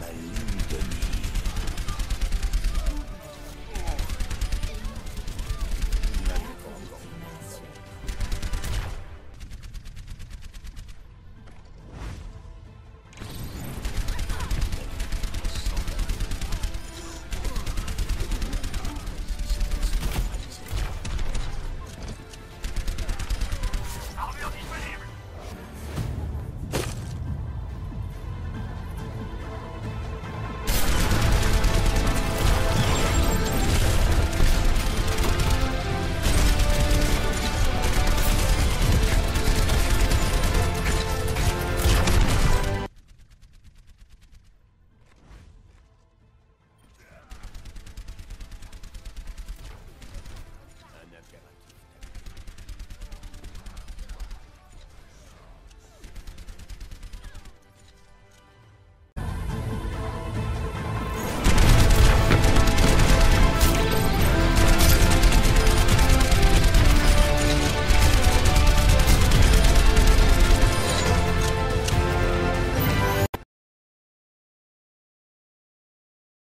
Malinda.